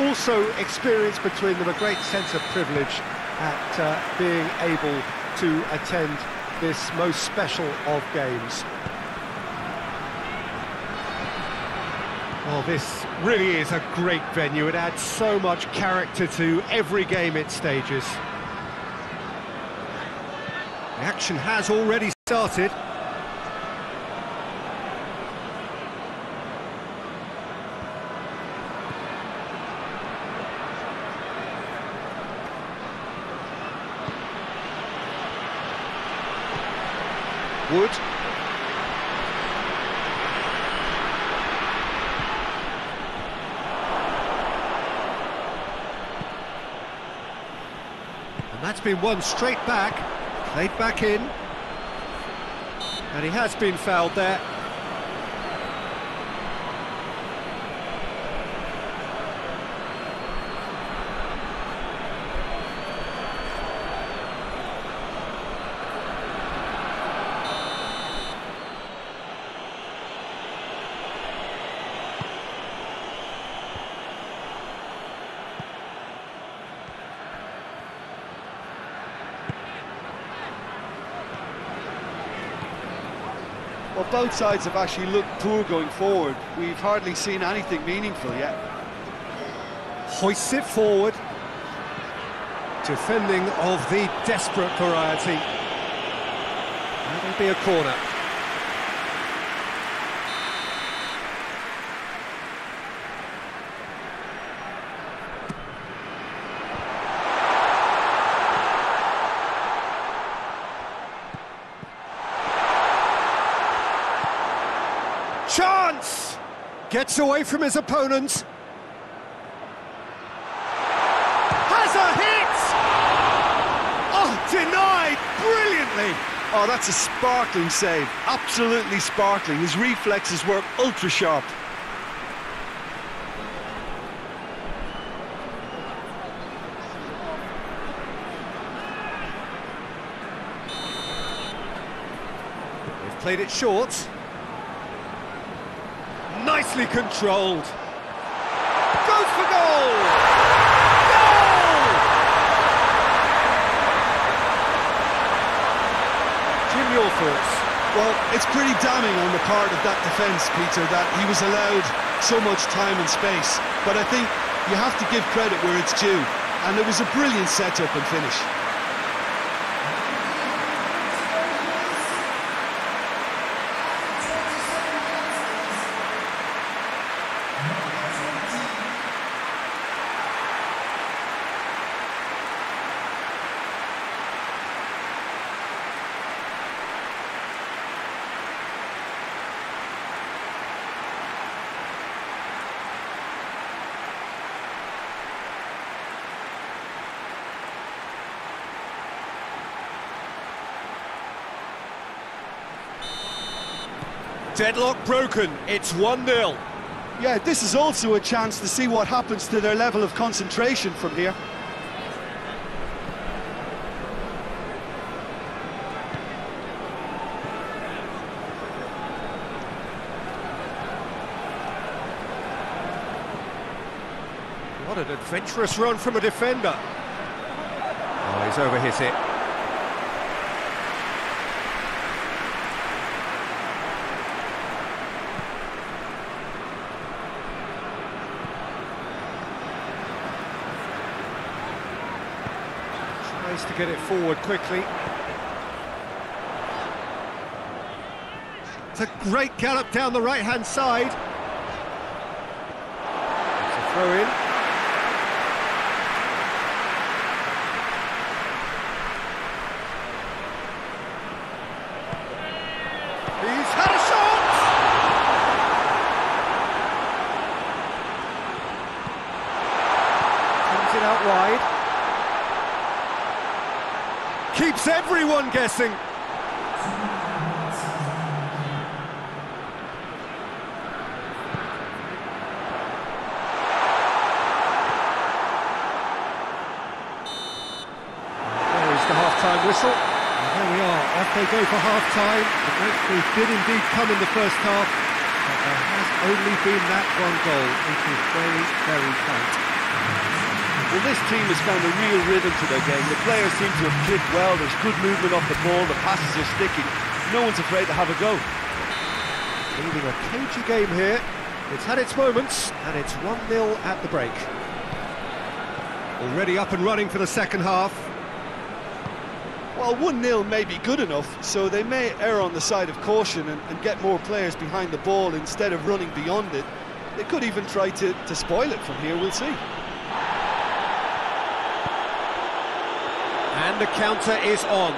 also experience between them a great sense of privilege at uh, being able to attend this most special of games. Well, this really is a great venue. It adds so much character to every game it stages. The action has already started. Wood. And that's been one straight back, played back in. And he has been fouled there. Well, both sides have actually looked poor going forward. We've hardly seen anything meaningful yet. Hoists it forward. Defending of the desperate variety. That'll be a corner. Chance! Gets away from his opponent. Has a hit! Oh, denied brilliantly! Oh, that's a sparkling save. Absolutely sparkling. His reflexes were ultra sharp. They've played it short. Nicely controlled. Goes for goal! Goal! Jim, your thoughts? Well, it's pretty damning on the part of that defence, Peter, that he was allowed so much time and space. But I think you have to give credit where it's due. And it was a brilliant setup and finish. Deadlock broken. It's 1-0. Yeah, this is also a chance to see what happens to their level of concentration from here. What an adventurous run from a defender. Oh, he's overhit it. Tries to get it forward quickly. It's a great gallop down the right-hand side. It's a throw in. He's had a shot! Comes it out wide. Keeps everyone guessing. There is the half-time whistle. And there we are, off they go for half-time. The breakthrough did indeed come in the first half, but there has only been that one goal. It is very, very tight. Well, this team has found a real rhythm to their game. The players seem to have clicked well. There's good movement off the ball. The passes are sticking. No one's afraid to have a go. Leading a cagey game here. It's had its moments, and it's 1-0 at the break. Already up and running for the second half. Well, 1-0 may be good enough, so they may err on the side of caution and, and, get more players behind the ball instead of running beyond it. They could even try to, to spoil it from here, we'll see. And the counter is on.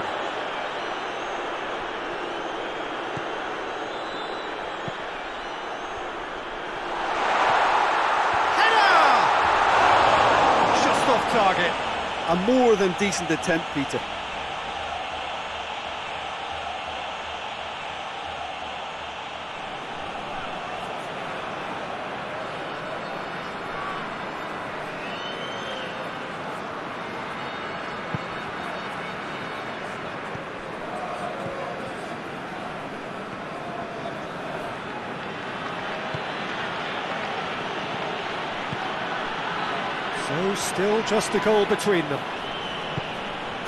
Header! Just off target. A more than decent attempt, Peter. So still just a goal between them.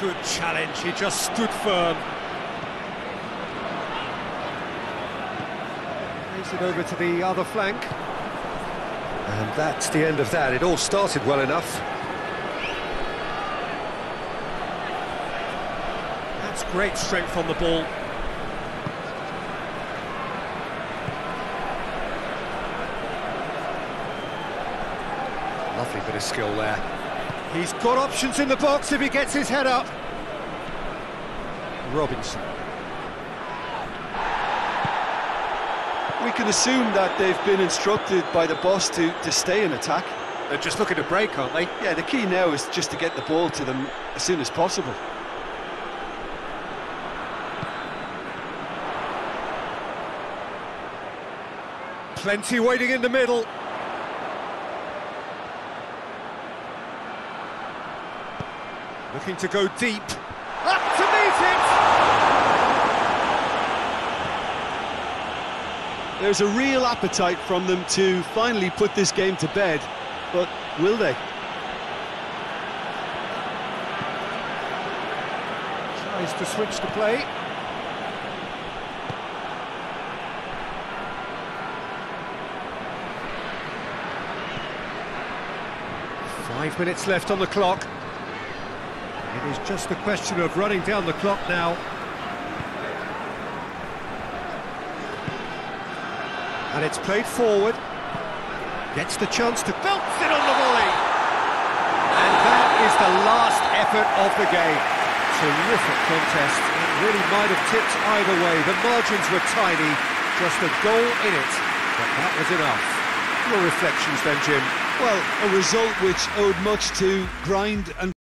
Good challenge, he just stood firm. Plays it over to the other flank. And that's the end of that. It all started well enough. That's great strength on the ball. Lovely bit of skill there. He's got options in the box if he gets his head up. Robinson. We can assume that they've been instructed by the boss to, to stay in attack. They're just looking to break, aren't they? Yeah, the key now is just to get the ball to them as soon as possible. Plenty waiting in the middle. Looking to go deep. Up to meet it! There's a real appetite from them to finally put this game to bed, but will they? Tries to switch the play. Five minutes left on the clock. It is just a question of running down the clock now. And it's played forward. Gets the chance to belts it on the volley. And that is the last effort of the game. Terrific contest. It really might have tipped either way. The margins were tiny. Just a goal in it. But that was enough. Your reflections then, Jim? Well, a result which owed much to grind and